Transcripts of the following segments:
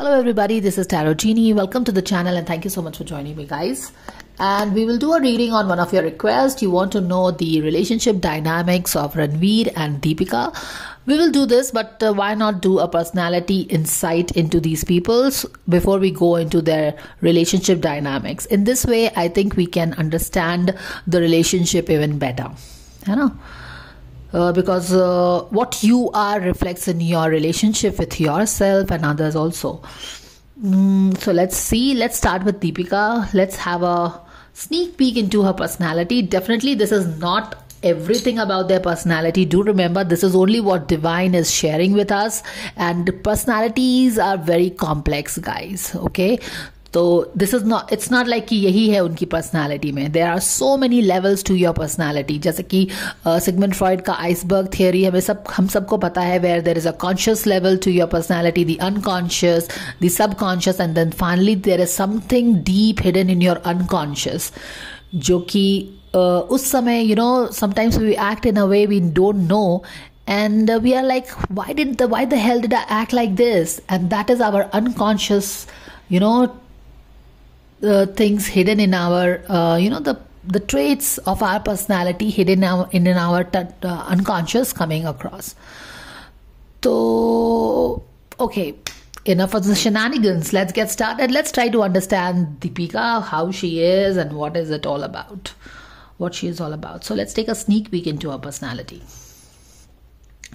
Hello, everybody. This is Tarot Genie. Welcome to the channel, and thank you so much for joining me, guys. And we will do a reading on one of your requests. You want to know the relationship dynamics of Ranveer and Deepika. We will do this, but uh, why not do a personality insight into these peoples before we go into their relationship dynamics? In this way, I think we can understand the relationship even better. You know? Uh, because uh, what you are reflects in your relationship with yourself and others also. Mm, so let's see. Let's start with Deepika. Let's have a sneak peek into her personality. Definitely, this is not everything about their personality. Do remember, this is only what Divine is sharing with us, and personalities are very complex, guys. Okay, तो this is not it's not like कि यही है उनकी personality में. There are so many levels to your personality जैसे कि Sigmund Freud का iceberg theory हमें सब हम सबको पता है where there is a conscious level to your personality the unconscious the subconscious and then finally there is something deep hidden in your unconscious जो कि uh, उस समय you know sometimes we act in a way we don't know and we are like why did the why the hell did i act like this? And that is our unconscious you know uh, things hidden in our uh, you know the the traits of our personality hidden in our, in our t- uh, unconscious coming across. So okay enough of the shenanigans. Let's get started. Let's try to understand deepika how she is and what is it all about what she is all about. So let's take a sneak peek into her personality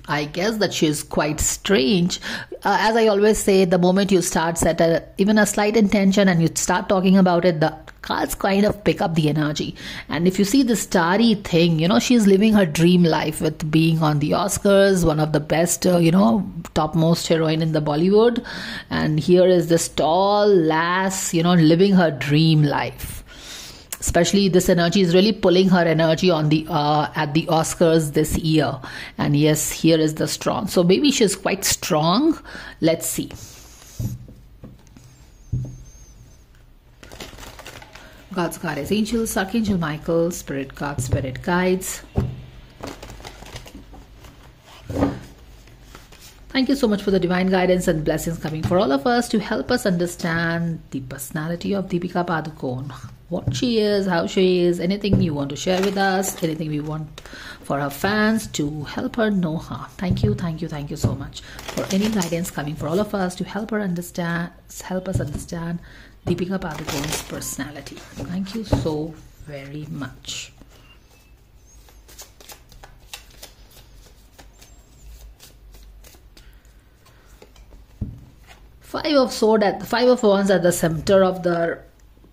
I guess that she is quite strange. Uh, as I always say, the moment you start set a, even a slight intention and you start talking about it, the cards kind of pick up the energy. And if you see the starry thing, you know, she's living her dream life with being on the Oscars, one of the best, uh, you know, topmost heroine in the Bollywood. And here is this tall lass, you know, living her dream life especially this energy is really pulling her energy on the uh, at the oscars this year. And yes here is the strong. So maybe she's quite strong. Let's see. God's goddess angels archangel michael spirit god spirit guides. Thank you so much for the divine guidance and blessings coming for all of us to help us understand the personality of Deepika Padukone what she is, how she is, anything you want to share with us, anything we want for our fans to help her know her. Thank you, thank you, thank you so much for any guidance coming for all of us to help her understand, help us understand Deepika Padukone's personality. Thank you so very much. Five of sword at the five of wands at the center of the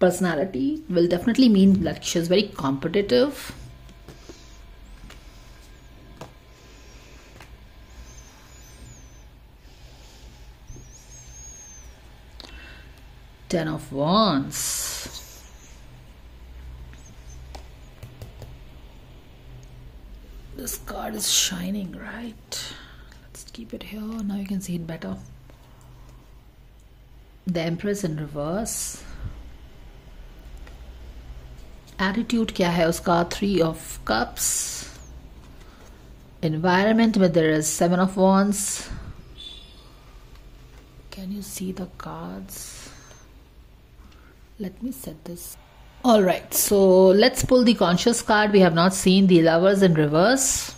personality will definitely mean that she's very competitive Ten of Wands. This card is shining, right? Let's keep it here. Now you can see it better. The Empress in reverse. Attitude क्या है उसका three of cups environment where there is seven of wands can you see the cards let me set this all right so let's pull the conscious card we have not seen the lovers in reverse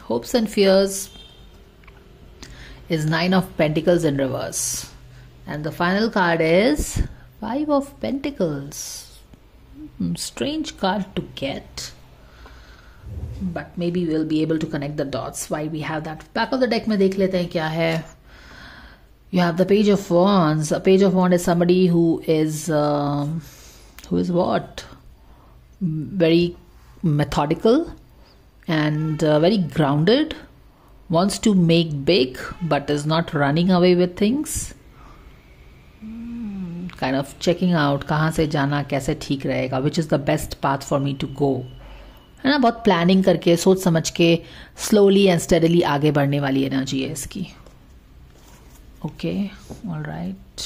hopes and fears is nine of pentacles in reverse and the final card is Five of Pentacles. Hmm, strange card to get. But maybe we'll be able to connect the dots why we have that. Back of the deck, mein dekh lete hain kya hai. You have the Page of Wands. A Page of Wands is somebody who is uh, who is what very methodical and uh, very grounded. Wants to make big, but is not running away with things kind of checking out कहाँ से जाना, कैसे ठीक रहेगा which is the best path for me to go है ना? बहुत planning करके, सोच समझ के स्लोली एंड स्टडली आगे बढ़ने वाली एनर्जी है इसकी. Okay all right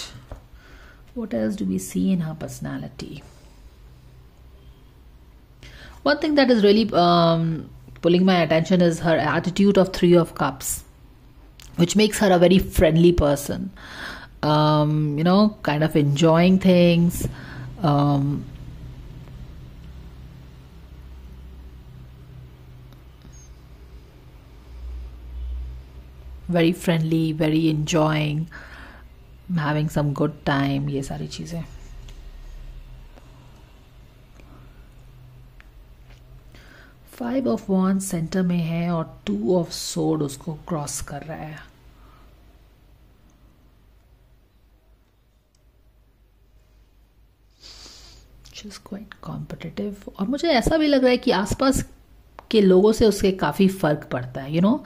what else do we see in her personality one thing that is really pulling my attention is her attitude of three of cups which makes her a very friendly person Um, you know, kind of enjoying things. Um, very friendly, very enjoying, having some good time, ये सारी चीज़ें five of one centre में है और to of सोड उसको cross कर रहा है क्वाइट कॉम्पिटिटिव और मुझे ऐसा भी लग रहा है कि आसपास के लोगों से उसके काफ़ी फ़र्क पड़ता है you know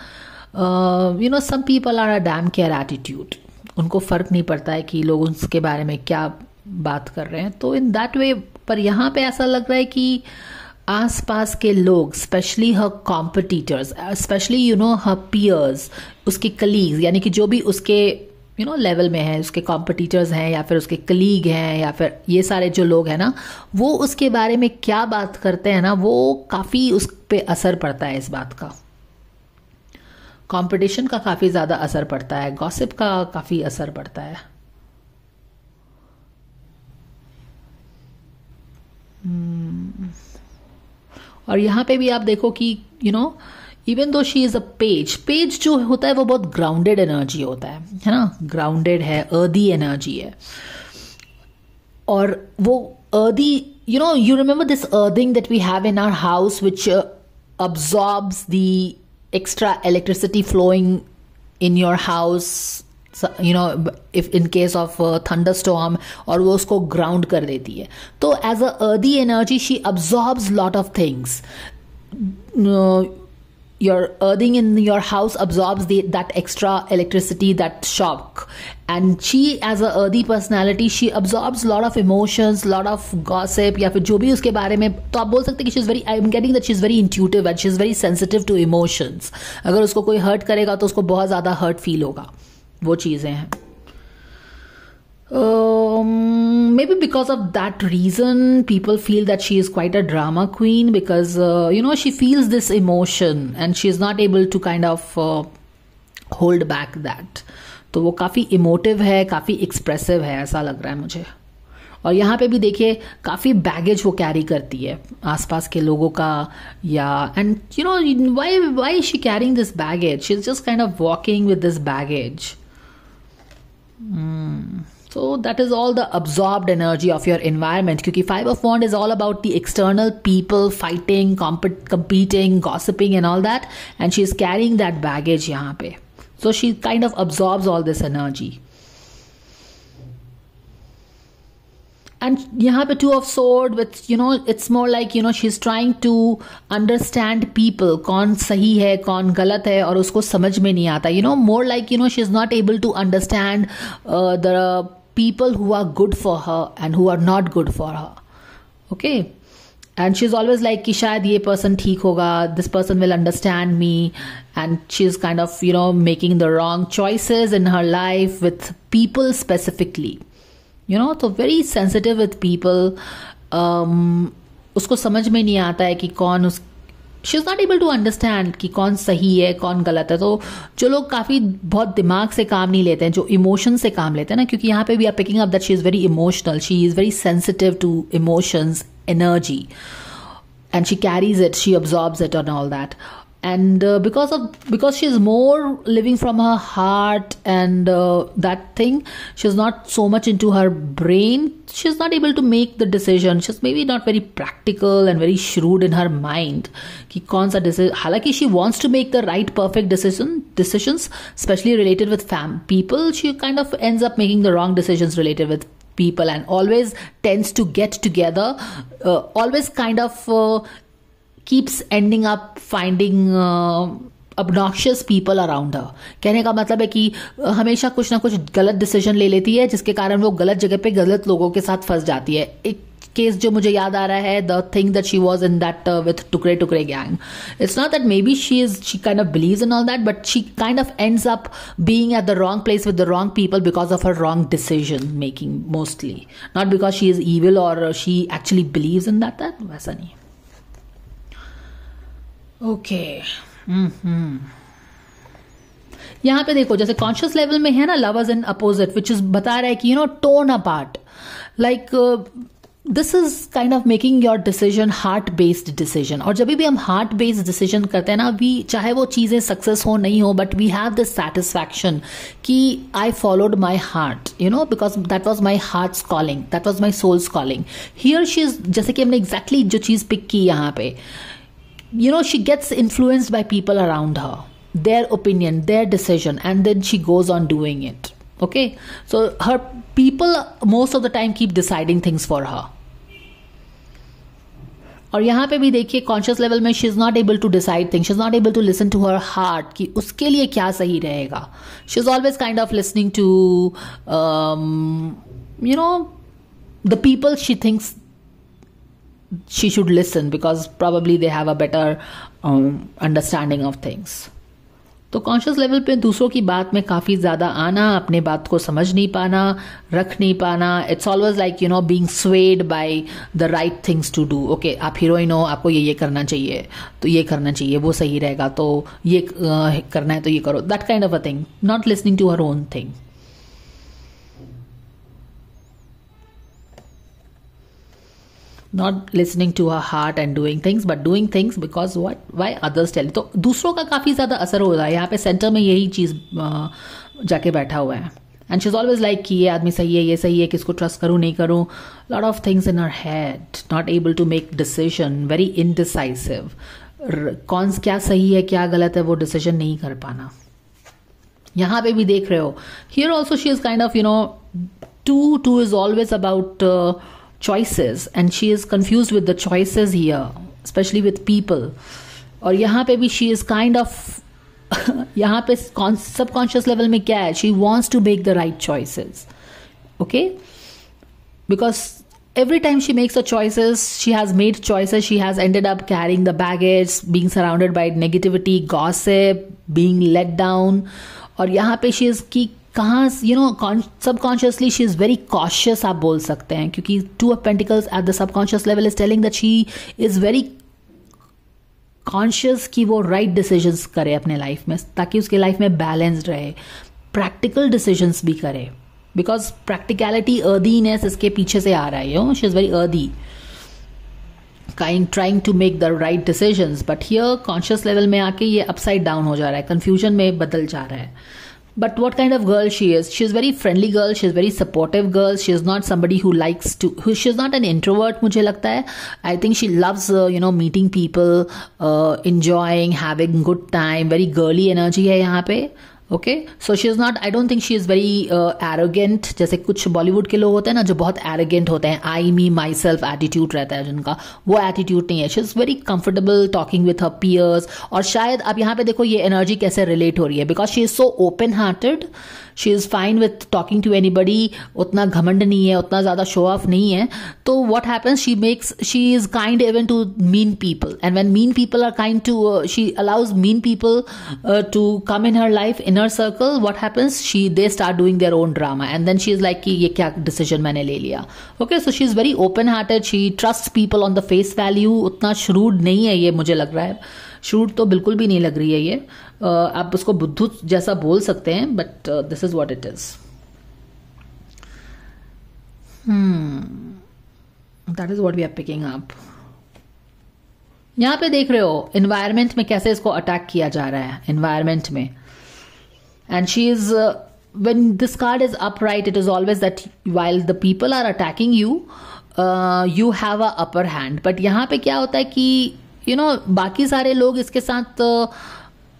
you know some people are a damn care attitude उनको फ़र्क नहीं पड़ता है कि लोग उसके बारे में क्या बात कर रहे हैं। तो इन दैट वे पर यहाँ पे ऐसा लग रहा है कि आसपास के लोग specially her competitors specially you know her peers उसके कलीग्स यानी कि जो भी उसके यू नो लेवल में है, उसके कॉम्पिटिटर्स हैं, या फिर उसके कलीग हैं, या फिर ये सारे जो लोग हैं ना, वो उसके बारे में क्या बात करते हैं ना, वो काफ़ी उस पर असर पड़ता है इस बात का कंपटीशन का काफ़ी ज़्यादा असर पड़ता है गॉसिप का काफ़ी असर पड़ता है hmm. और यहाँ पे भी आप देखो कि you you know even though she is a page page जो होता है वो बहुत ग्राउंडेड एनर्जी होता है है ना? ग्राउंडेड है अर्दी एनर्जी है। और वो earthy you know you remember this earthing that we have in our house which absorbs the extra electricity flowing in your house you know if in case of thunderstorm और वो उसको ground कर देती है। तो as a earthy energy she absorbs lot of things your earthing in your house absorbs the, that extra electricity that shock and she as a earthy personality she absorbs lot of emotions lot of gossip या फिर जो भी उसके बारे में तो आप बोल सकते हैं कि she is very getting that she is very intuitive and she is very sensitive to emotions अगर उसको कोई हर्ट करेगा तो उसको बहुत ज़्यादा हर्ट फील होगा वो चीज़ें हैं um, maybe because of that reason people feel that she is quite a drama queen because uh, you know she feels this emotion and she is not able to kind of uh, hold back that तो वो काफ़ी emotive है काफ़ी expressive है ऐसा लग रहा है मुझे और यहाँ पे भी देखिए काफ़ी बैगेज वो कैरी करती है आसपास के लोगों का या and you know why why she caring this baggage she is just kind of walking with this baggage Mm. So that is all the absorbed energy of your environment. Five of wand is all about the external people fighting, comp- competing, gossiping, and all that. And she's carrying that baggage यहाँ पे. So she kind of absorbs all this energy. and यहाँ पे two of sword with you know it's more like you know she's trying to understand people कौन सही है कौन गलत है और उसको समझ में नहीं आता you know more like you know she's not able to understand uh, the people who are good for her and who are not good for her okay and she's always like कि शायद ये person ठीक होगा this person will understand me and she's kind of you know making the wrong choices in her life with people specifically you know तो very sensitive with people उसको समझ में नहीं आता है कि कौन उस she is not able to understand कि कौन सही है, कौन गलत है। तो जो लोग काफ़ी बहुत दिमाग से काम नहीं लेते हैं, जो इमोशन से काम लेते हैं ना, क्योंकि यहाँ पे we are picking up that she is very emotional she is very sensitive to emotions energy and she carries it she absorbs it on all that. And uh, because of because she's more living from her heart and uh, that thing she's not so much into her brain. She's not able to make the decision. She's maybe not very practical and very shrewd in her mind. Ki kaun sa decision halaki she wants to make the right perfect decision decisions especially related with fam people. She kind of ends up making the wrong decisions related with people and always tends to get together uh, always kind of uh, keeps ending up finding obnoxious people around her. कहने का मतलब है कि हमेशा कुछ ना कुछ गलत डिसीज़न ले लेती है, जिसके कारण वो गलत जगह पे गलत लोगों के साथ फंस जाती है। एक केस जो मुझे याद आ रहा है the thing that she was in that with टुकड़े टुकड़े gang it's not that maybe she is she kind of believe in all that but she kind of ends up being at the wrong place with the wrong people because of her wrong decision making mostly not because she is evil और she actually believe in that that वैसा नहीं okay यहाँ पे देखो, जैसे conscious level में है ना lovers in opposite which is बता रहा है कि you know torn apart like this is kind of making your decision heart based decision और जब भी हम हार्ट बेस्ड डिसीज़न करते हैं ना वी चाहे वो चीज़ें सक्सेस हो, नहीं हो but we have this satisfaction कि I followed my heart you know because that was my heart calling that was my soul's calling here she is जैसे कि हमने एग्जैक्टली exactly जो चीज़ पिक की यहाँ पे you know she gets influenced by people around her their opinion their decision and then she goes on doing it okay so her people most of the time keep deciding things for her और यहाँ पे भी देखिए conscious level में she is not able to decide thing she is not able to listen to her heart कि उसके लिए क्या सही रहेगा she is always kind of listening to you know the people she thinks she should listen because probably they have a better understanding of things. तो conscious level पे दूसरों की बात में काफ़ी ज़्यादा आना, अपने बात को समझ नहीं पाना, रख नहीं पाना it's always like you know being swayed by the right things to do okay आप हीरोइन हो, आपको ये ये करना चाहिए तो ये करना चाहिए, वो सही रहेगा तो ये करना है तो ये करो. That kind of a thing not listening to her own thing not listening to her heart and doing things but doing things because what why others tell तो दूसरों का काफ़ी ज़्यादा असर हो रहा है। यहाँ पे सेंटर में यही चीज़ जाके बैठा हुआ है। And she is always like कि ये आदमी सही है, ये सही है, किसको ट्रस्ट करूँ, नहीं करूँ? Lot of things in are had not able to make decision very indecisive कौन क्या सही है, क्या गलत है, वो डिसीज़न नहीं कर पाना। यहाँ पे भी देख रहे हो। Here also she is kind of you know to to is always about choices and she is confused with the choices here especially with people और यहाँ पे भी शी इज काइंड ऑफ यहाँ पे सबकॉन्शियस लेवल में क्या है she wants to make the right choices okay because every time she makes a choices she has made choices she has ended up carrying the baggage being surrounded by negativity gossip being let down और यहाँ पे she is की कहाँ you know subconsciously she is very cautious आप बोल सकते हैं, क्योंकि two of pentacles at the subconscious level is telling that she is very conscious कि वो राइट right डिसीजंस करे अपने लाइफ में, ताकि उसके लाइफ में बैलेंस्ड रहे प्रैक्टिकल डिसीजंस भी करे। बिकॉज़ प्रैक्टिकलिटी अर्दीनेस इसके पीछे से आ रहा है you she is very earthy kind trying to make the right decisions but here conscious level में आके ये अपसाइड डाउन हो जा रहा है कन्फ्यूज़न में बदल जा रहा है। But what kind of girl she is? She's very friendly girl. She's very supportive girl. She's not somebody who likes to who she's not an introvert mujhe lagta hai i think she loves uh, you know meeting people uh, enjoying having good time very girly energy hai yahan pe okay so she is not I don't think she is very arrogant जैसे कुछ बॉलीवुड के लोग होते हैं ना, जो बहुत arrogant होते हैं आई मी माई सेल्फ एटीट्यूड रहता है जिनका, वो एटीट्यूड नहीं है। She is very comfortable talking with her peers और शायद आप यहाँ पे देखो ये एनर्जी कैसे रिलेट हो रही है। Because she is so open hearted she is fine with talking to anybody उतना घमंड नहीं है, उतना ज़्यादा शो ऑफ़ नहीं है। तो what happens she makes she is kind even to mean people and when mean people are kind to she allows mean people to come in her life in her circle what happens she they start doing their own drama and then she is like कि ये क्या decision मैंने ले लिया okay so she is very open hearted she trust people on the face value उतना shrewd नहीं है ये, मुझे लग रहा है। श्रूड तो बिल्कुल भी नहीं लग रही है ये। आप उसको बुद्धू जैसा बोल सकते हैं but this is what it is that is what we are picking up यहाँ पे देख रहे हो इन्वायरमेंट में कैसे इसको अटैक किया जा रहा है इन्वायरमेंट में. And she is when this card is upright it is always that while the people are attacking you uh, you have a upper hand. But यहाँ पे क्या होता है कि यू you नो know, बाकी सारे लोग इसके साथ uh,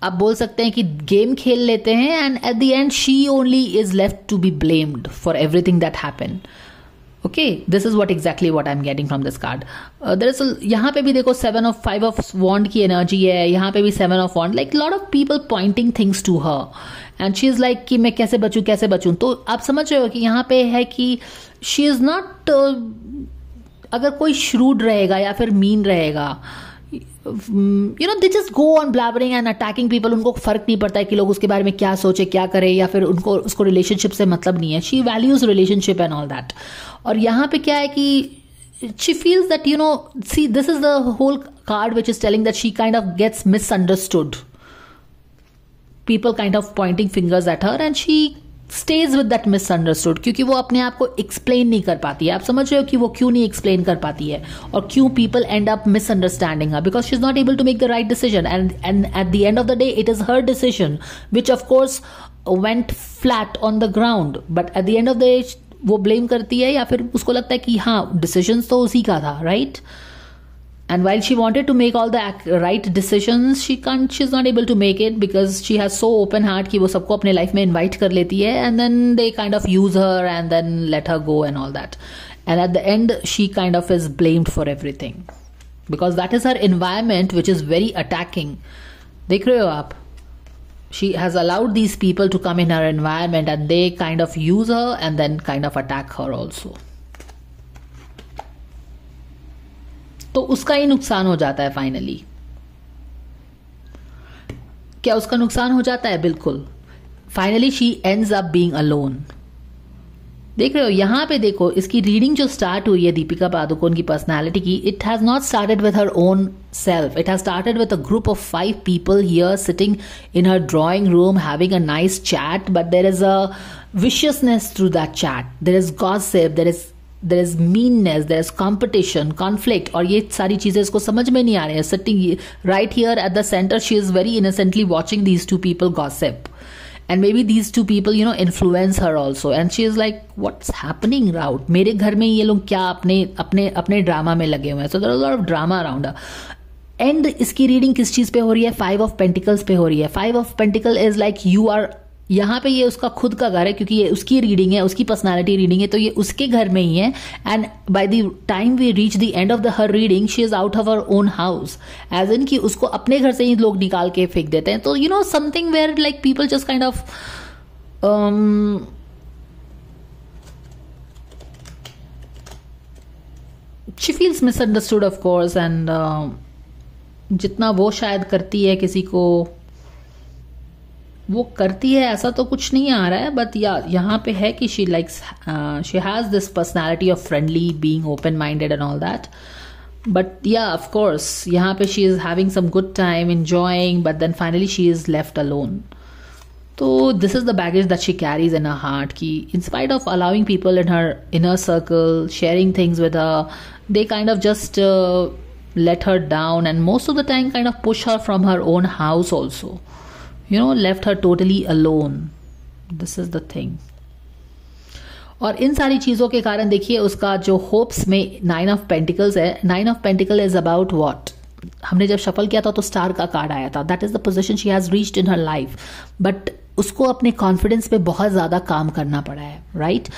आप बोल सकते हैं कि गेम खेल लेते हैं and at the end she only is left to be blamed for everything that happen okay this is what exactly what I am getting from this card दरअसल, यहाँ पे भी देखो seven of five of wand की energy है, यहाँ पे भी seven of wand like lot of people pointing things to her and she is like कि मैं कैसे बचूं कैसे बचूं? तो आप समझ रहे हो कि यहाँ पे है कि शी इज़ नॉट अगर कोई श्रूड रहेगा या फिर मीन रहेगा you know they just go on blabbering and attacking people उनको फ़र्क नहीं पड़ता है कि लोग उसके बारे में क्या सोचे, क्या करें, या फिर उनको, उसको रिलेशनशिप से मतलब नहीं है। She values relationship and all that और यहाँ पे क्या है कि she feels that you know see this is the whole card which is telling that she kind of gets misunderstood people kind of pointing fingers at her and she stays with that misunderstood क्योंकि वो अपने आप को explain नहीं कर पाती है। आप समझ रहे हो कि वो क्यों नहीं एक्सप्लेन कर पाती है? और क्यों people end up misunderstanding because she is not able to make the right decision and and at the end of the day it is her decision which of course went flat on the ground but at the end of the age वो blame करती है या फिर उसको लगता है कि हाँ डिसीज़न तो उसी का था right right? and while she wanted to make all the right decisions she can't she's not able to make it because she has so open heart ki wo sabko apne life mein invite kar leti hai and then they kind of use her and then let her go and all that. And at the end she kind of is blamed for everything. Because that is her environment which is very attacking. Dekh rahe ho aap? She has allowed these people to come in her environment and they kind of use her and then kind of attack her also. तो उसका ही नुकसान हो जाता है finally क्या उसका नुकसान हो जाता है? बिल्कुल। Finally she ends up being alone देख रहे हो, यहाँ पे देखो, इसकी रीडिंग जो स्टार्ट हुई है दीपिका पादुकोण की पर्सनालिटी की it has not started with her own self it has started with a group of five people here sitting in her drawing room having a nice chat but there is a viciousness through that chat there is god save there is there is meanness there is competition conflict और ये सारी चीज़ें इसको समझ में नहीं आ रही है। Sitting right here at the centre she is very innocently watching these two people gossip and maybe these two people, you know, influence her also. And she is like, what's happening राउट मेरे घर में ये लोग क्या अपने अपने अपने ड्रामा में लगे हुए हैं? So there of drama around and इसकी रीडिंग किस चीज़ पे हो रही है? फाइव ऑफ़ पेंटिकल्स पे हो रही है। Five of pentacle is like you are यहाँ पे ये उसका खुद का घर है, क्योंकि ये उसकी रीडिंग है, उसकी पर्सनालिटी रीडिंग है तो ये उसके घर में ही है। And by the time we reach the end of the her reading she is out of our own house as in कि उसको अपने घर से ही लोग निकाल के फेंक देते हैं। तो you know something where like people just kind of she feels misunderstood of course and जितना वो शायद करती है किसी को वो करती है, ऐसा तो कुछ नहीं आ रहा है बट या, यहाँ पे है कि she likes she has this personality of friendly being open minded and all that but या ऑफकोर्स यहाँ पे she is having some good time enjoying but then finally she is left alone तो this is the baggage that she carries in her heart की in spite of allowing people in her inner circle sharing things with they kind of just let her down and most of the time kind of push her from her own house also. You know, left her totally alone. This is the thing. और इन सारी चीज़ों के कारण देखिए, उसका जो hopes में नाइन ऑफ़ पेंटिकल्स है nine of pentacle is about what हमने जब सफल किया था तो स्टार का कार्ड आया था. That is the position she has reached in her life but उसको अपने कॉन्फिडेंस पे बहुत ज़्यादा काम करना पड़ा है राइट right?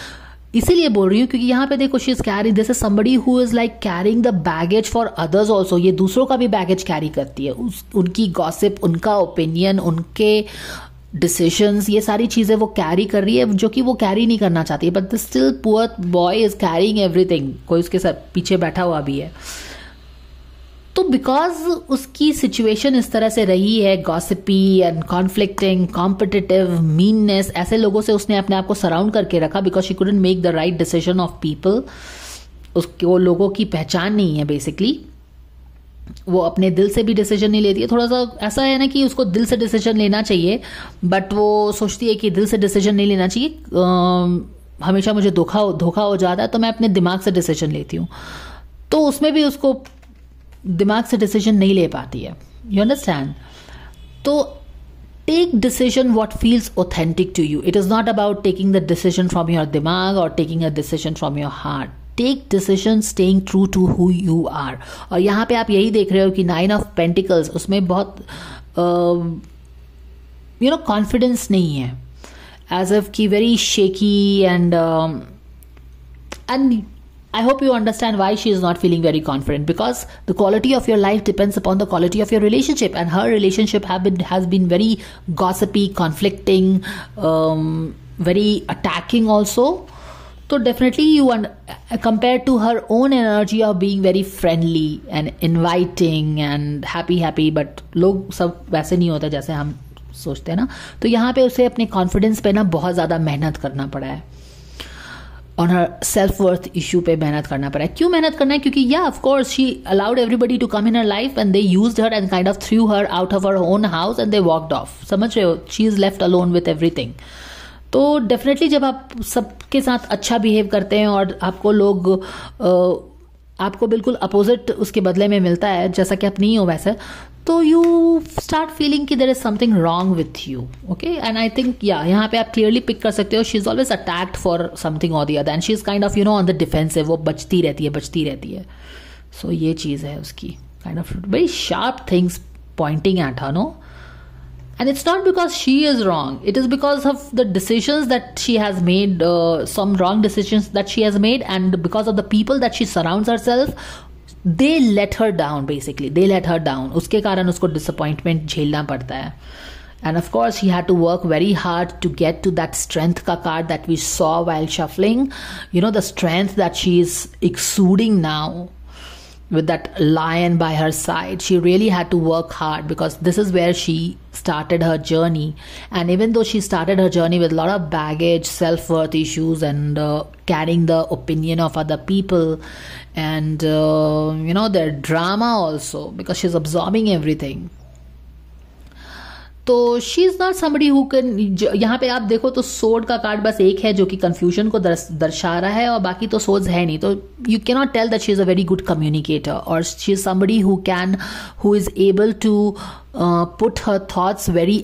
इसीलिए बोल रही हूँ क्योंकि यहाँ पे देखो she is carry this is somebody who is like carrying the baggage for others also ये दूसरों का भी बैगेज कैरी करती है। उस, उनकी गॉसिप उनका ओपिनियन उनके डिसीजंस ये सारी चीज़ें वो कैरी कर रही है जो कि वो कैरी नहीं करना चाहती but still poor boy is carrying everything कोई उसके साथ पीछे बैठा हुआ भी है। तो बिकॉज़ उसकी सिचुएशन इस तरह से रही है gossipy and conflicting competitive meanness ऐसे लोगों से उसने अपने आप को सराउंड करके रखा because she couldn't make the right decision of people उसके लोगों की पहचान नहीं है बेसिकली वो अपने दिल से भी डिसीज़न नहीं लेती है। थोड़ा सा ऐसा है ना कि उसको दिल से डिसीज़न लेना चाहिए बट वो सोचती है कि दिल से डिसीज़न नहीं लेना चाहिए। आ, हमेशा मुझे धोखा धोखा हो जाता है तो मैं अपने दिमाग से डिसीज़न लेती हूँ। तो उसमें भी उसको दिमाग से डिसीज़न नहीं ले पाती है। यू अंडरस्टैंड तो take decision what feels authentic to you it is not about taking the decision from your दिमाग और taking a decision from your heart take decision staying true to who you are और यहाँ पे आप यही देख रहे हो कि नाइन ऑफ़ पेंटिकल्स उसमें बहुत यू नो कॉन्फिडेंस नहीं है। एज एफ़ की very shaky and and I hope you understand why she is not feeling very confident because the quality of your life depends upon the quality of your relationship, and her relationship have been has been very gossipy, conflicting, um, very attacking also. So definitely you un- compared to her own energy of being very friendly and inviting and happy happy, but लोग सब वैसे नहीं होते जैसे हम सोचते हैं ना तो यहाँ पे उसे अपने कॉन्फिडेंस पे ना बहुत ज़्यादा मेहनत करना पड़ा है on her self worth issue पे मेहनत करना पड़ा क्यों मेहनत करना है? क्योंकि या of course she allowed everybody to come in her life and they use her and kind of threw her out of her own house and they walked off समझ रहे हो? She is left alone with everything तो definitely जब आप सबके साथ अच्छा behave करते हैं और आपको लोग आपको बिल्कुल अपोजिट उसके बदले में मिलता है, जैसा कि आप नहीं हो वैसे तो यू स्टार्ट फीलिंग कि there is something wrong with you okay and I think या यहाँ पे आप क्लियरली पिक कर सकते हो she is always attacked for something और the other end she is kind of you know on the defensive वो बचती रहती है बचती रहती है सो so, ये चीज़ है उसकी kind of very sharp things pointing at her no and it's not because she is wrong it is because of the decisions that she has made uh, some wrong decisions that she has made and because of the people that she surrounds herself They let her down basically they let her down उसके कारण उसको disappointment झेलना पड़ता है and of course he had to work very hard to get to that strength ka card that we saw while shuffling you know the strength that she is exuding now with that lion by her side. She really had to work hard because this is where she started her journey. And even though she started her journey with a lot of baggage, self worth issues, and uh, carrying the opinion of other people, and uh, you know, their drama also, because she's absorbing everything. तो she is not somebody who can यहाँ पे आप देखो तो सोड का card बस एक है जो कि कंफ्यूजन को दर्शा रहा है और बाकी तो सोड्स है नहीं तो you cannot tell that she is a very good communicator और she is somebody who can who is able to put her thoughts very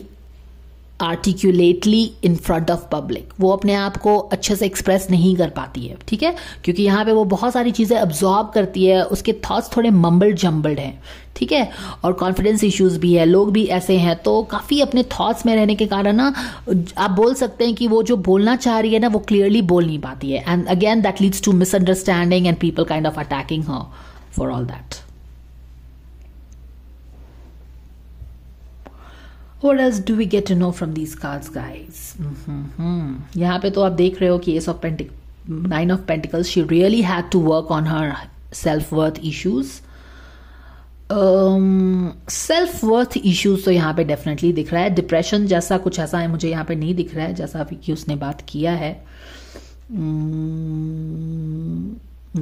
articulately in front of public वो अपने आप को अच्छे से एक्सप्रेस नहीं कर पाती है, ठीक है? क्योंकि यहाँ पे वो बहुत सारी चीज़ें अब्जॉर्ब करती है, उसके थॉट्स थोड़े मम्बल जम्बल्ड हैं, ठीक है? और कॉन्फिडेंस इश्यूज़ भी है, लोग भी ऐसे हैं तो काफ़ी अपने थॉट्स में रहने के कारण ना, आप बोल सकते हैं कि वो जो बोलना चाह रही है ना, वो क्लियरली बोल नहीं पाती है। And again that leads to misunderstanding and people kind of attacking her for all that What else do we get to know from these cards, guys? Mm-hmm. यहाँ पे तो आप देख रहे हो कि Ace of Pentacles, Nine of Pentacles, she really had to work on her self-worth issues. Self worth issues तो यहाँ पे डेफिनेटली दिख रहा है डिप्रेशन जैसा कुछ ऐसा है मुझे यहाँ पे नहीं दिख रहा है जैसा कि उसने बात किया है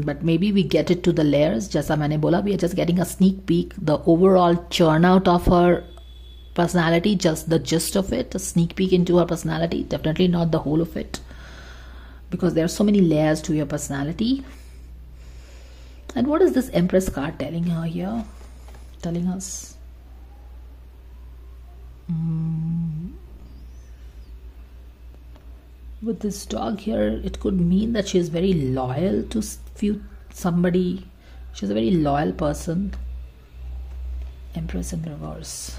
but maybe we get it to the layers जैसा मैंने बोला we are just getting a sneak peek the overall churn out of her personality, just the gist of it, a sneak peek into her personality, definitely not the whole of it. Because there are so many layers to your personality. And what is this Empress card telling her here? Telling us? Mm. With this dog here, it could mean that she is very loyal to few somebody. She's a very loyal person. Empress in reverse.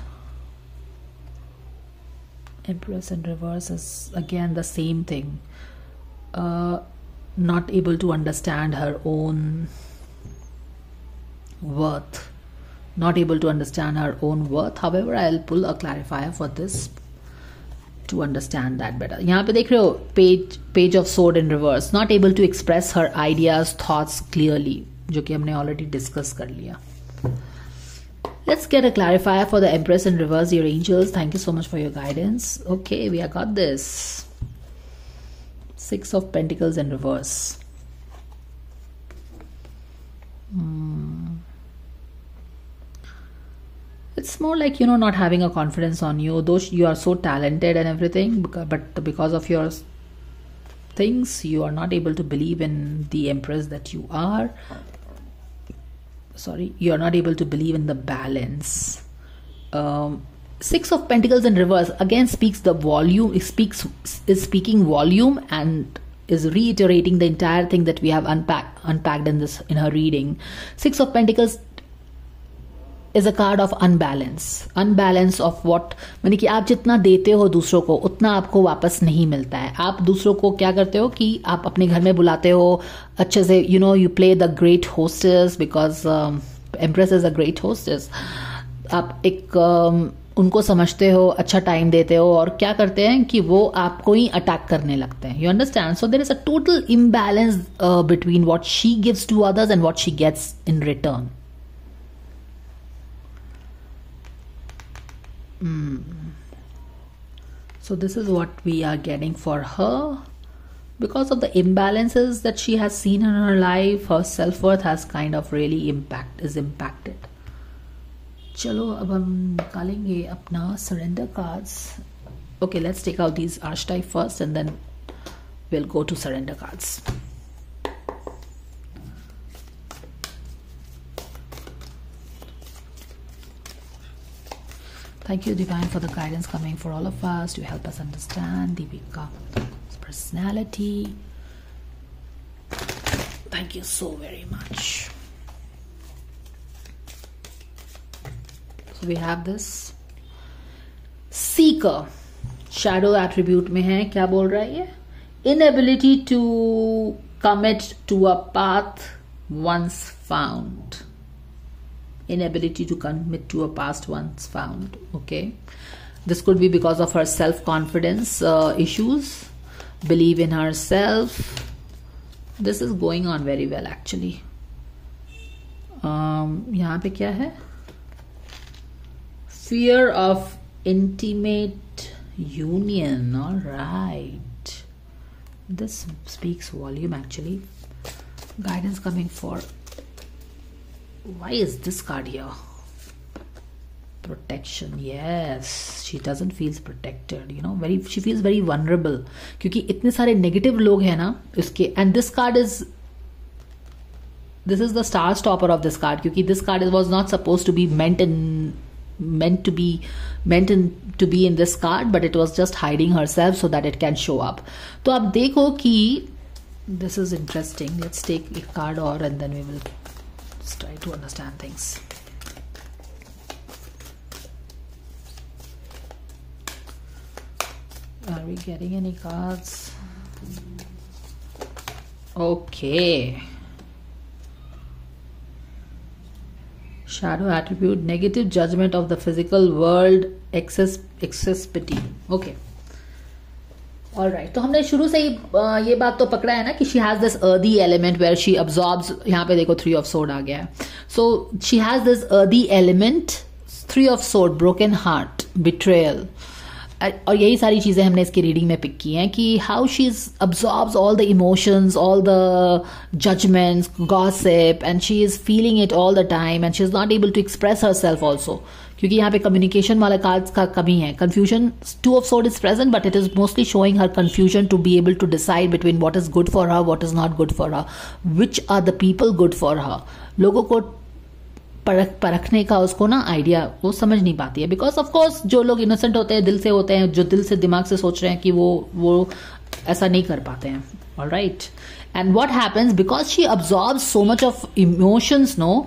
Empress in reverse is again the same thing. Uh, not able to understand her own worth. Not able to understand her own worth. However, I'll pull a clarifier for this to understand that better. यहाँ पे देख रहे हो page page of sword in reverse. Not able to express her ideas, thoughts clearly, जो कि हमने already discuss कर लिया. Let's get a clarifier for the Empress in reverse, your angels. Thank you so much for your guidance. Okay, we have got this. Six of Pentacles in reverse. Hmm. It's more like, you know, not having a confidence on you, though you are so talented and everything, but because of your things, you are not able to believe in the Empress that you are sorry you're not able to believe in the balance. Um, six of pentacles in reverse again speaks the volume it speaks is speaking volume and is reiterating the entire thing that we have unpacked unpacked in this in her reading. Six of pentacles is a card of unbalance unbalance of what मैंने कि आप जितना देते हो दूसरों को उतना आपको वापस नहीं मिलता है। आप दूसरों को क्या करते हो कि आप अपने घर में बुलाते हो अच्छे से you know you play the great hostess because empress is a great hostess आप एक um, उनको समझते हो अच्छा टाइम देते हो और क्या करते हैं कि वो आपको ही अटैक करने लगते हैं। You understand so there is a total imbalance between what she gives to others and what she gets in return Mm. So this is what we are getting for her. because of the imbalances that she has seen in her life her self-worth has kind of really impact is impacted चलो अब हम निकालेंगे अपना surrender cards okay let's take out these archetype first and then we'll go to surrender cards Thank you, Divine, for the guidance coming for all of us to help us understand Deepika personality. Thank you so very much. So we have this seeker shadow attribute में है क्या बोल रहा है ये inability to commit to a path once found inability to commit to a past once found okay? This could be because of her self confidence uh, issues believe in herself. This is going on very well actually. Um yahan pe kya hai fear of intimate union all right. This speaks volume actually. Guidance coming for why is this card here protection yes she doesn't feels protected you know very she feels very vulnerable क्योंकि इतने सारे negative लोग हैं ना इसके and this card is this is the star stopper of this card क्योंकि this card was not supposed to be meant in meant to be meant in, to be in this card but it was just hiding herself so that it can show up तो आप देखो कि this is interesting let's take a card or and then we will try to understand things Are we getting any cards? Okay. Shadow attribute, negative judgment of the physical world, excess, excess pity. Okay. All right तो हमने शुरू से ही ये बात तो पकड़ा है ना कि she has this earthy element where she absorbs यहाँ पे देखो थ्री ऑफ़ सोड आ गया है। So she has this earthy element three of sword broken heart betrayal और यही सारी चीज़ें हमने इसकी रीडिंग में पिक की हैं कि how she is absorbs all the emotions all the judgements gossip and she is feeling it all the time and she is not able to express herself also क्योंकि यहाँ पे कम्युनिकेशन वाले cards का कमी है। Confusion two of sword is present but it is mostly showing her confusion to be able to decide between what is good for her what is not good for her which are the people good for her लोगों को परख, परखने का उसको ना idea वो समझ नहीं पाती है। बिकॉज़ ऑफ़ कोर्स जो लोग इनोसेंट होते हैं, दिल से होते हैं, जो दिल से दिमाग से सोच रहे हैं कि वो वो ऐसा नहीं कर पाते हैं। All right and what happens because she absorb so much of emotions no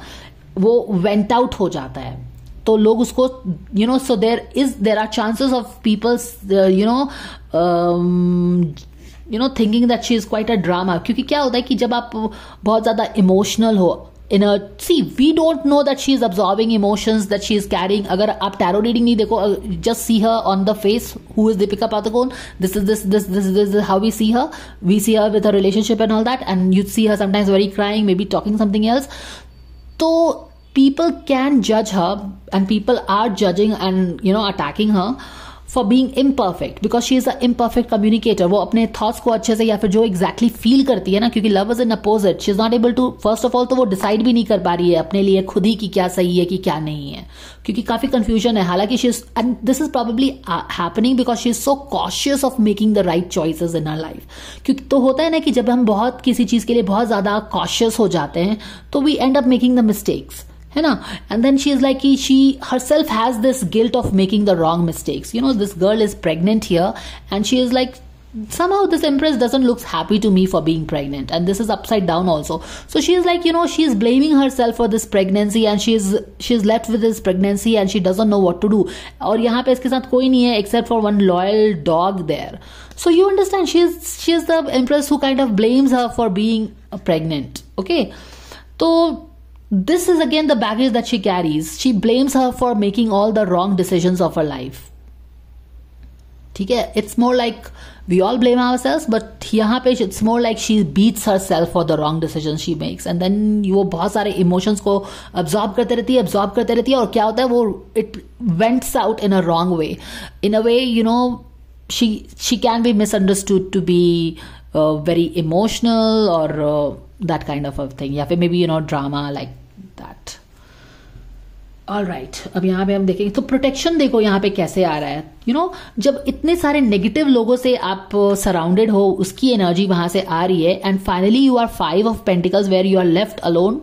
वो वेंट आउट हो जाता है। तो लोग उसको you know so there is there are chances of peoples you know you know thinking that she is quite a drama क्योंकि क्या होता है कि जब आप बहुत ज़्यादा इमोशनल हो इन see we don't know that she is absorbing emotions that she is carrying अगर आप टैरो रीडिंग नहीं देखो just see her on the face who is Deepika Padukone this is this this this this is how we see her we see her with relationship and all that and you see her sometimes very crying maybe talking something else तो people can judge her and people are judging and, you know, attacking her for being imperfect because she is a imperfect communicator वो अपने thoughts को अच्छे से या फिर जो exactly exactly feel करती है ना, क्योंकि love is in opposite she is not able to first of all तो वो डिसाइड भी नहीं कर पा रही है अपने लिए खुद ही कि क्या सही है कि क्या नहीं है। क्योंकि काफ़ी कंफ्यूजन है। हालाँकि she is and this is probably happening because she is so cautious of making the right choices in our life क्योंकि तो होता है ना कि जब हम बहुत किसी चीज़ के लिए बहुत ज़्यादा कॉशियस हो जाते हैं तो we end up making the mistakes है ना and then she is like she herself has this guilt of making the wrong mistakes you know this girl is pregnant here and she is like somehow this empress doesn't look happy to me for being pregnant and this is upside down also so she is like you know she is blaming herself for this pregnancy and she is she is left with this pregnancy and she doesn't know what to do और यहाँ पे इसके साथ कोई नहीं है except for one loyal dog there so you understand she is she is the empress who kind of blames her for being pregnant okay so this is again the baggage that she carries. She blames her for making all the wrong decisions of her life. Okay, it's more like we all blame ourselves, but यहाँ पे it's more like she beats herself for the wrong decisions she makes, and then वो बहुत सारे emotions को absorb करते रहती है, absorb करते रहती है, और क्या होता है वो it vents out in a wrong way, in a way you know she she can be misunderstood to be very emotional और दैट काइंड ऑफ़ थिंग या फिर maybe you know drama like that all right अब यहाँ पे हम देखेंगे तो protection देखो यहाँ पे कैसे आ रहा है। यू you नो know, जब इतने सारे नेगेटिव लोगों से आप सराउंडेड हो उसकी एनर्जी वहाँ से आ रही है and finally you are five of pentacles where you are left alone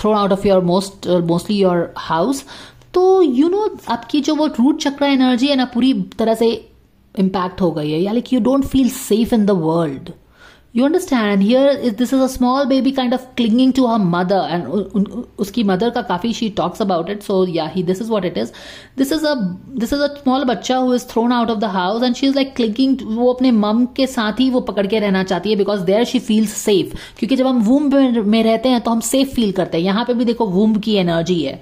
throw out of your most mostly your house तो यू you नो know, आपकी जो वो रूट चक्र एनर्जी है ना पूरी तरह से इम्पैक्ट हो गई है। या like you don't feel safe in the world you understand here is this is a small baby kind of clinging to her mother and उसकी मदर का काफ़ी she talks about it so yeah he this is what it is this is a this is a small bachcha who is thrown out of the house and she is like clinging वो अपने मम के साथ ही वो पकड़ के रहना चाहती है because there she feels safe क्योंकि जब हम वूम में रहते हैं तो हम सेफ़ फील करते हैं यहाँ पे भी देखो वूम की एनर्जी है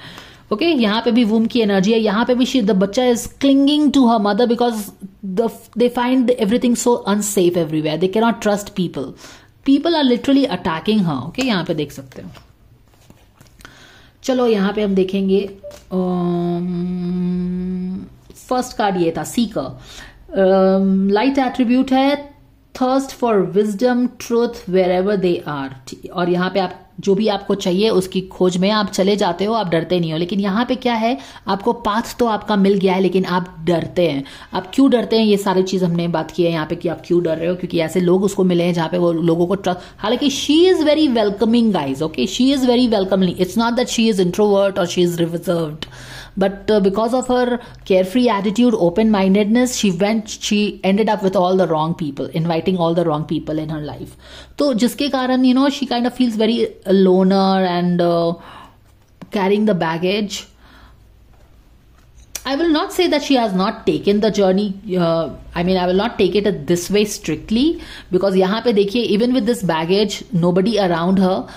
ओके okay? यहाँ पे भी वूम की एनर्जी है यहाँ पे भी she the bachcha is clinging to her mother because they find everything so unsafe everywhere they can not trust people people are literally attacking her okay यहाँ पे देख सकते हो। चलो यहाँ पे हम देखेंगे फ़र्स्ट um, कार्ड ये था सीकर लाइट एट्रीब्यूट है thirst for wisdom truth wherever they are और यहाँ पे आप जो भी आपको चाहिए, उसकी खोज में आप चले जाते हो, आप डरते नहीं हो। लेकिन यहाँ पे क्या है, आपको पाथ तो आपका मिल गया है, लेकिन आप डरते हैं। आप क्यों डरते हैं? ये सारी चीज़ हमने बात की है यहाँ पे कि आप क्यों डर रहे हो? क्योंकि ऐसे लोग उसको मिले हैं जहाँ पे वो लोगों को ट्रस्ट हालाँकि she is very welcoming guys okay she is very welcoming it's not that she is introvert और she is reserved but uh, because of her carefree attitude open mindedness she went she ended up with all the wrong people inviting all the wrong people in her life so jiske karan you know she kind of feels very a loner and uh, carrying the baggage I will not say that she has not taken the journey. Uh, I mean, I will not take it this way strictly because यहाँ पे देखिए even with this baggage, nobody around her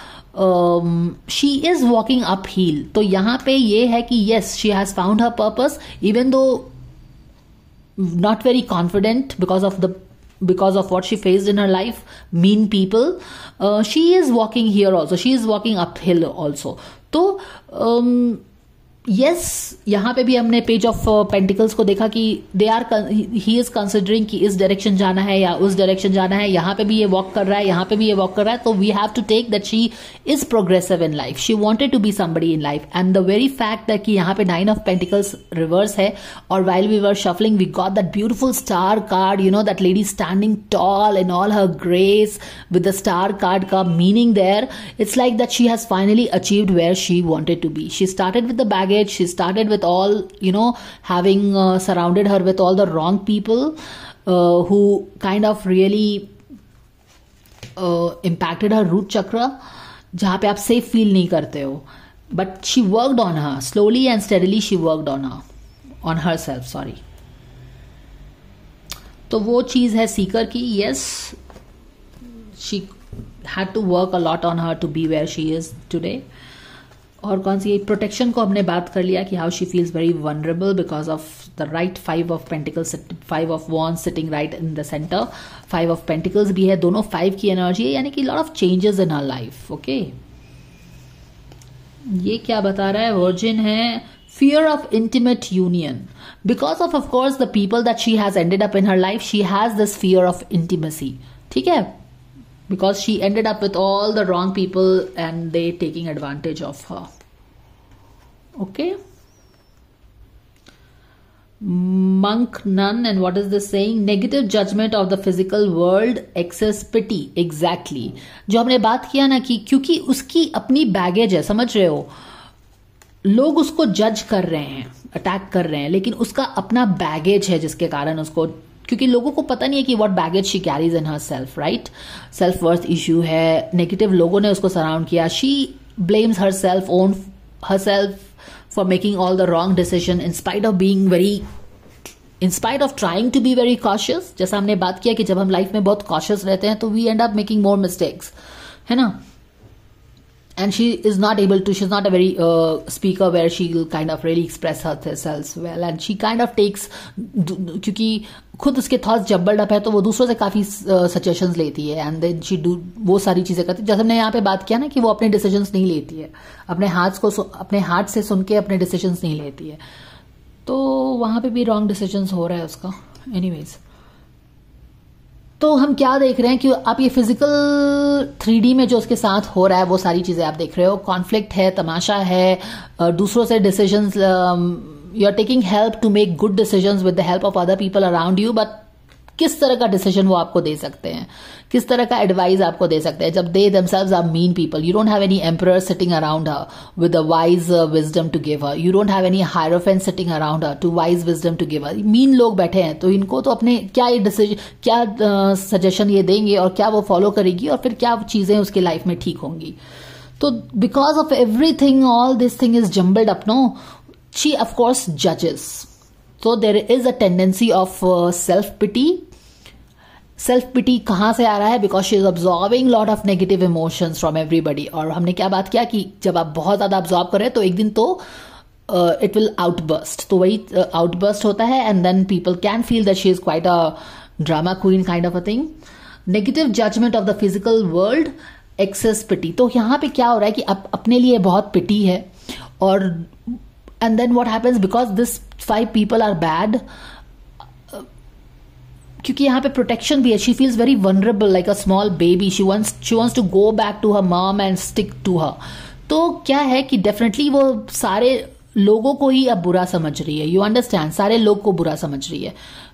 she is walking uphill तो यहाँ पे ये है कि yes she has found her purpose even though not very confident because of the because of what she faced in her life mean people uh, she is walking here also. She is walking uphill also. तो um, yes यहाँ पे भी हमने page of pentacles को देखा कि they are he is considering कि इस डायरेक्शन जाना है या उस डायरेक्शन जाना है। यहाँ पे भी ये वॉक कर रहा है यहाँ पे भी ये वॉक कर रहा है। तो we have to take that she is progressive in life she wanted to be somebody in life and the very fact that कि यहाँ पे नाइन ऑफ़ पेंटिकल्स रिवर्स है और while we were shuffling we got that beautiful star card you know that lady standing tall in all her grace with the star card का meaning there it's like that she has finally achieved where she wanted to be she started with the bag baggage. She started with all you know having uh, surrounded her with all the wrong people uh, who kind of really uh, impacted her root chakra. जहाँ पे आप safe feel नहीं करते हो। But she worked on her slowly and steadily she worked on her on herself sorry तो वो चीज़ है सीकर की। Yes she had to work a lot on her to be where she is today और कौन सी protection को हमने बात कर लिया कि how she feels very vulnerable because of the right five of pentacles five of wand sitting right in the center five of pentacles भी है, दोनों फाइव की एनर्जी है, यानी कि lot of changes in our life okay ये क्या बता रहा है? वर्जिन है of intimate union. Because of of course, the people that she has ended up in her life, she has this fear of intimacy. ठीक है? Because she ended up with all the wrong people and they taking advantage of her okay monk nun and what is this saying negative judgment of the physical world excess pity exactly जो हमने बात किया ना कि क्योंकि उसकी अपनी baggage है समझ रहे हो लोग उसको जज कर रहे हैं अटैक कर रहे हैं लेकिन उसका अपना बैगेज है जिसके कारण उसको क्योंकि लोगों को पता नहीं है कि what baggage she carries in herself right self worth issue है नेगेटिव लोगों ने उसको सराउंड किया। She blames herself on herself for making all the wrong decision in spite of being very in spite of trying to be very cautious जैसा हमने बात किया कि जब हम लाइफ में बहुत कॉशियस रहते हैं तो we end up making more mistakes है ना? And she is not able to she's not a very uh, speaker where she'll kind of really express herself well. And she kind of takes क्योंकि खुद उसके thoughts जब्बल्ड up है तो वो दूसरों से काफ़ी सजेशन uh, लेती है एंड देन शी डू वो सारी चीज़ें करती है जैसे हमने यहाँ पे बात किया ना कि वो अपने डिसीज़न नहीं लेती है अपने हाथ को अपने हाथ से सुन के अपने डिसीज़न नहीं लेती है तो वहाँ पे भी रॉन्ग डिसीज़न हो रहा है उसका एनीवेज तो हम क्या देख रहे हैं कि आप ये फ़िज़िकल थ्री में जो उसके साथ हो रहा है, वो सारी चीज़ें आप देख रहे हो। कॉन्फ्लिक्ट है, तमाशा है दूसरों से decision you are taking help to make good decision with the help of other people around you but किस तरह का डिसीज़न वो आपको दे सकते हैं? किस तरह का एडवाइस आपको दे सकते हैं? जब they themselves are mean people you don't have any emperor sitting around her with a wise wisdom to give her you don't have any hierophant sitting around her to wise wisdom to give her mean लोग बैठे हैं तो इनको तो अपने क्या ये decision क्या सजेशन uh, ये देंगे और क्या वो फॉलो करेगी और फिर क्या चीज़ें उसकी लाइफ में ठीक होंगी? तो because of everything all this thing is jumbled up no of course जजेस तो there is a tendency of self pity self pity कहाँ से आ रहा है? Because she is absorbing lot of negative emotions from everybody और हमने क्या बात किया कि जब आप बहुत ज़्यादा ऑब्जॉर्व करें तो एक दिन तो इट विल आउटबर्स्ट तो वही आउटबर्स्ट uh, होता है and then people can feel that she is quite a drama queen kind of a thing negative judgement of the physical world excess pity तो यहाँ पे क्या हो रहा है कि आप अपने लिए बहुत पिटी है और and then what happens because this five people are bad क्योंकि यहाँ पे प्रोटेक्शन भी है। She feels very vulnerable like a small baby she wants she wants to go back to her mom and stick to her तो क्या है कि definitely वो सारे लोगों को ही अब बुरा समझ रही है। यू अंडरस्टैंड सारे लोग को बुरा समझ रही है।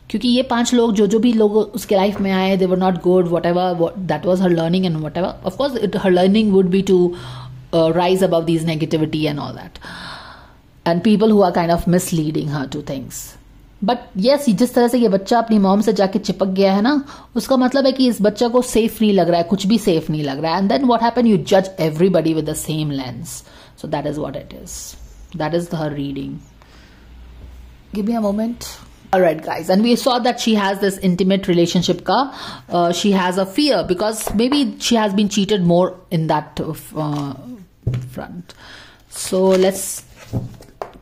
क्योंकि ये पाँच लोग, जो जो भी लोग उसके लाइफ में आए they were not good whatever that was her learning and whatever of course it her learning would be to rise above these negativity and all that and people who are kind of misleading her to things but yes जिस तरह से ये बच्चा अपनी mom से जाके चिपक गया है ना उसका मतलब है कि इस बच्चा को सेफ़ नहीं लग रहा है कुछ भी सेफ़ नहीं लग रहा है and then what happen you जज everybody with the same lens so that is what it is that is her reading give me a moment All right, guys, and we saw that she has this intimate relationship. Ka, uh, she has a fear because maybe she has been cheated more in that uh, front. So let's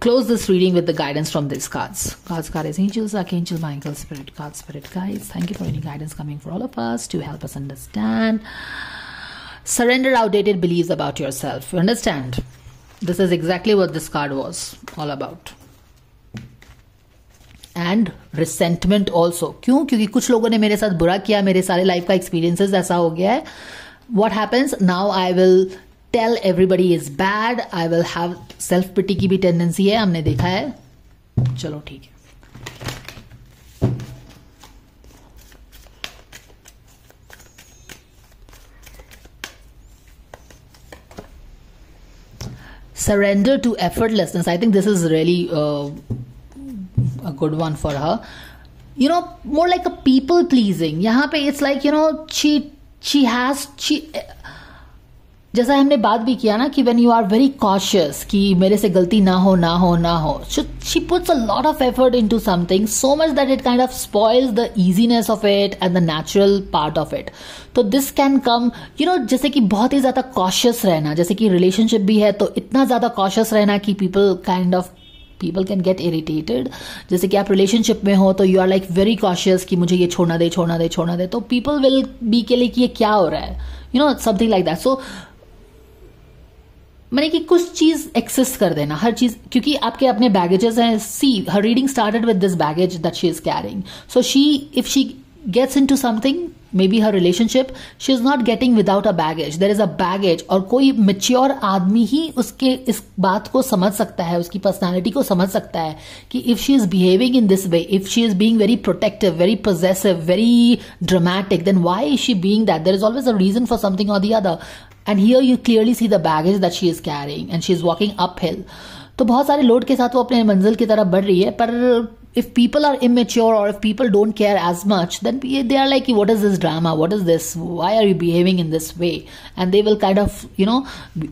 close this reading with the guidance from these cards. Cards, cards, angels, archangel, Michael, spirit, God, spirit guides. Thank you for any guidance coming for all of us to help us understand. Surrender outdated beliefs about yourself. You understand? This is exactly what this card was all about. And resentment also क्यों क्योंकि कुछ लोगों ने मेरे साथ बुरा किया मेरे सारे लाइफ का एक्सपीरियंसेस ऐसा हो गया है what happens now I will tell everybody is bad I will have self pity की भी टेंडेंसी है हमने देखा है चलो ठीक है surrender to effortlessness i think this is really uh, a good one for her you know more like a people pleasing yahan pe it's like you know she she has she जैसा हमने बात भी किया ना कि when you are very cautious कि मेरे से गलती ना हो ना हो ना हो। She puts a lot of effort into something so much that it kind of spoils the easiness of it and the natural part of it तो this can come you know जैसे कि बहुत ही ज़्यादा कॉशियस रहना, जैसे कि relationship भी है तो इतना ज़्यादा कॉशियस रहना कि people kind of people can get irritated जैसे कि आप रिलेशनशिप में हो तो you are like very cautious कि मुझे ये छोड़ना दे छोड़ना दे छोड़ना दे। तो पीपल विल बी के लिए कि ये क्या हो रहा है? You know something like that so मैंने कि कुछ चीज़ एक्सेस कर देना, हर चीज़, क्योंकि आपके अपने बैगेजेस हैं see her reading started with this baggage that she is carrying so she if she gets into be her relationship she is not getting without a baggage there is a baggage और कोई mature आदमी ही उसके इस बात को समझ सकता है, उसकी पर्सनैलिटी को समझ सकता है कि if she is behaving in this way if she is being very protective very possessive very dramatic then why is she being that there is always a reason for something और the other end here you clearly see the baggage that she is carrying and she is walking up hill तो बहुत सारे load के साथ वो अपने मंजिल की तरफ़ बढ़ रही है, पर if people are immature or if people don't care as much, then they are like, what is this drama? What is this? Why are you behaving in this way? And they will kind of, you know,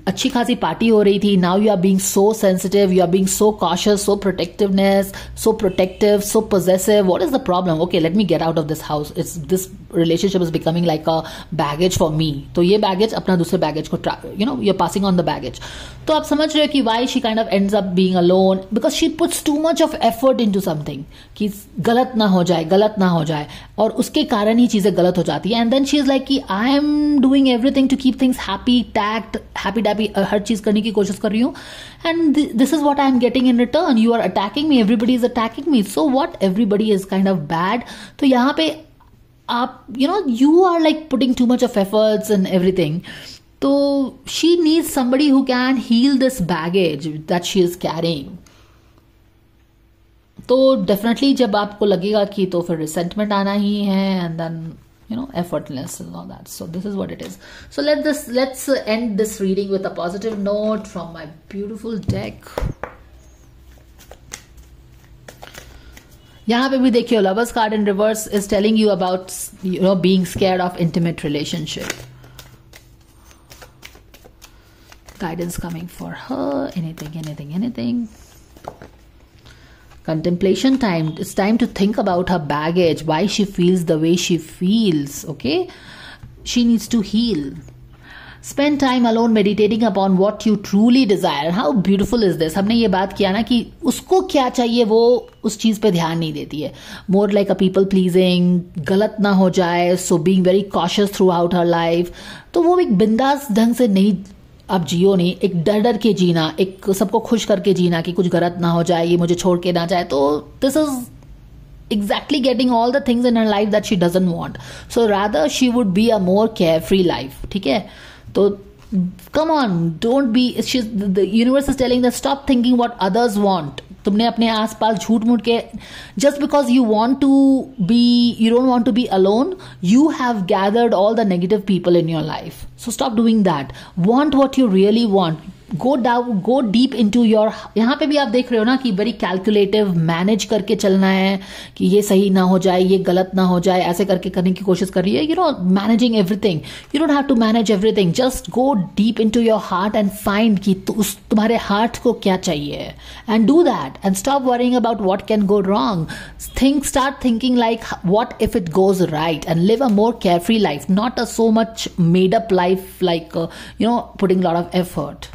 अच्छी खासी party हो रही थी. Now you are being so sensitive. You are being so cautious, so protectiveness, so protective, so possessive. What is the problem? Okay, let me get out of this house. It's this relationship is becoming like a baggage for me. तो ये baggage अपना दूसरे baggage को, you know, you're passing on the baggage. तो आप समझ रहे हो कि why she kind of ends up being alone because she puts too much of effort into something. Something कि गलत ना हो जाए, गलत ना हो जाए, और उसके कारण ही चीज़ें गलत हो जाती है। And then she is like कि I am doing everything to keep things happy tact happy dappy हर चीज़ करने की कोशिश कर रही हूँ। And this is what I am getting in return you are attacking me everybody is attacking me so what everybody is kind of bad तो यहाँ पे आप you know you are like putting too much of efforts and everything तो she needs somebody who can heal this baggage that she is carrying तो definitely जब आपको लगेगा कि तो फिर रिसेंटमेंट आना ही है and then you know effortless and all that so this is what it is so let this let's end this reading with a positive note from my beautiful deck यहाँ पे भी देखिए lovers card in reverse is telling you about you know being scared of intimate relationship guidance coming for her anything anything anything contemplation time, it's time to think about her baggage, why she feels the way she feels, okay? She needs to heal. Spend time alone meditating upon what you truly desire how beautiful is this हमने ये बात किया ना कि उसको क्या चाहिए वो उस चीज़ पे ध्यान नहीं देती है more like a people pleasing गलत ना हो जाए so being very cautious throughout her life तो वो एक बिंदास ढंग से नहीं अब जियो ने एक डर डर के जीना, एक सबको खुश करके जीना कि कुछ गलत ना हो जाए, ये मुझे छोड़ के ना जाए। तो this is exactly getting all the things in life that she doesn't want so rather she would be a more carefree life ठीक है? तो come on don't be universe is telling the stop thinking what others want तुमने अपने आस पास झूठ मूठ के just because you want to be you don't want to be alone you have gathered all the negative people in your life so stop doing that want what you really want go down go deep into your यहाँ पे भी आप देख रहे हो ना कि very calculative manage करके चलना है, कि ये सही ना हो जाए, ये गलत ना हो जाए, ऐसे करके करने की कोशिश कर रही है। You know managing everything you don't have to manage everything just go deep into your heart and find कि उस तुम्हारे हार्ट को क्या चाहिए। And do that and stop worrying about what can go wrong think start thinking like what if it goes right and live a more carefree life not a so much made up life like you know putting lot of effort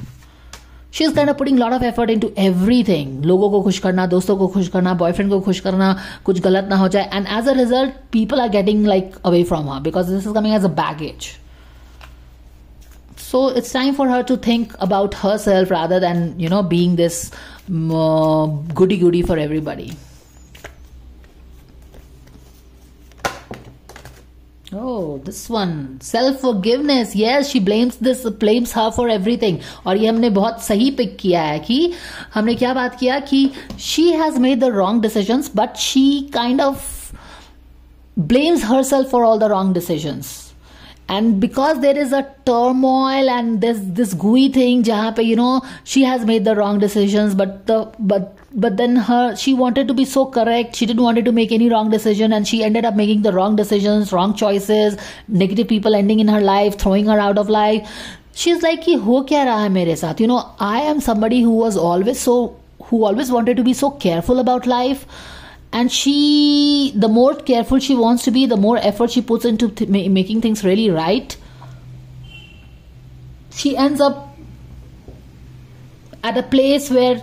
she is of putting lot of effort into everything लोगों को खुश करना, दोस्तों को खुश करना boyfriend को खुश करना, कुछ गलत ना हो जाए। And as a result people are getting like away from her because this is coming as a baggage so it's time for her to think about herself than, you you know being this goody goody for everybody. Oh, this one. Self forgiveness. Yes, she blames this, blames her for everything. और ये हमने बहुत सही pick किया है कि हमने क्या बात किया कि she has made the wrong decisions, but she kind of blames herself for all the wrong decisions. and because there is a turmoil and this this gooey thing where you know she has made the wrong decisions but the but but then her she wanted to be so correct. She didn't wanted to make any wrong decision and she ended up making the wrong decisions wrong choices negative people ending in her life throwing her out of life. She's like ki ho kya raha hai mere saath? You know i am somebody who was always so who always wanted to be so careful about life. And she, the more careful she wants to be, the more effort she puts into th- making things really right, she ends up at a place where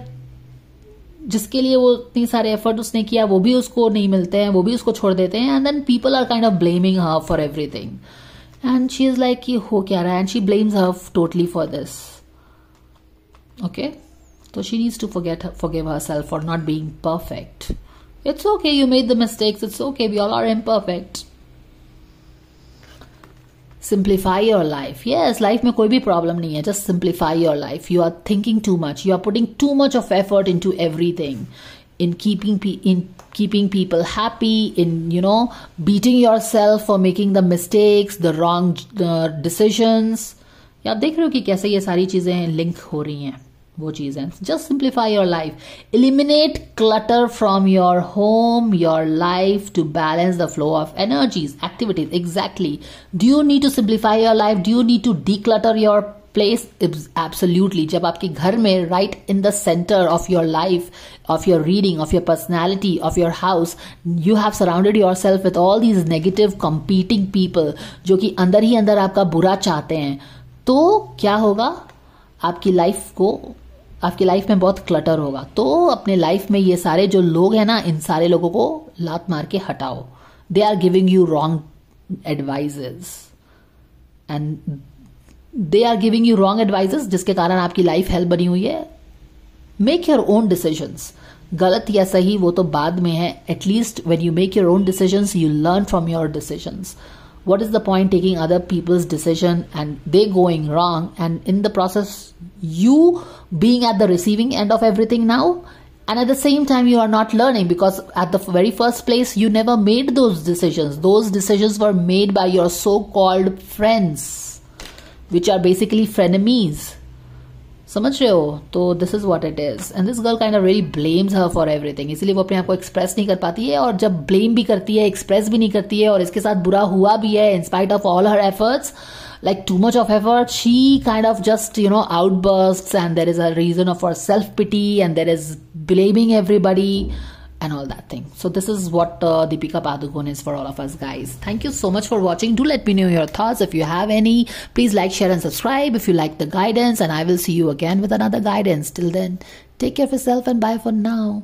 जिसके लिए वो इतनी सारे effort उसने किया, वो भी उसको नहीं मिलते हैं, वो भी उसको छोड़ देते हैं and then people are kind of blaming her for everything and she is like कि हो क्या रहा है? And she blames her totally for this okay तो she needs to forget forgive herself for not being perfect it's okay you made the mistakes it's okay we all are imperfect simplify your life yes life में कोई भी problem नहीं है just simplify your life you are thinking too much you are putting too much of effort into everything in keeping pe- in keeping people happy in you know beating yourself for making the mistakes the wrong uh, decisions या आप देख रहे हो कि कैसे ये सारी चीज़ें लिंक हो रही हैं वो चीज़ है। Just simplify your life eliminate clutter from your home your life to balance the flow of energies activities exactly do you need to simplify your life do you need to declutter your place absolutely जब आपके घर में right in the centre of your life of your reading of your personality of your house you have surrounded yourself with all these negative competing people जो कि अंदर ही अंदर आपका बुरा चाहते हैं तो क्या होगा? आपकी लाइफ को आपकी लाइफ में बहुत क्लटर होगा। तो अपने लाइफ में ये सारे जो लोग हैं ना, इन सारे लोगों को लात मार के हटाओ। They are giving you wrong advices and they are giving you wrong advices जिसके कारण आपकी लाइफ हेल्प बनी हुई है। मेक योर ओन डिसीजंस गलत या सही वो तो बाद में है। At least when you make your own decision you learn from your decision what is the point taking other people's decision and they going wrong? And in the process you being at the receiving end of everything now and at the same time you are not learning because at the very first place you never made those decisions. Those decisions were made by your so called friends which are basically frenemies समझ रहे हो? तो this is what it is and this girl kind of really blames her for everything इसलिए वो अपने आप को express नहीं कर पाती है और जब ब्लेम भी करती है एक्सप्रेस भी नहीं करती है और इसके साथ बुरा हुआ भी है in spite of all her efforts like too much of effort she kind of just you know outburst and there is a reason of for self pity and there is blaming everybody. And all that thing. So this is what uh, Deepika Padukone is for all of us guys. Thank you so much for watching. Do let me know your thoughts. If you have any, please like, share and subscribe if you like the guidance and I will see you again with another guidance. Till then, take care of yourself and bye for now.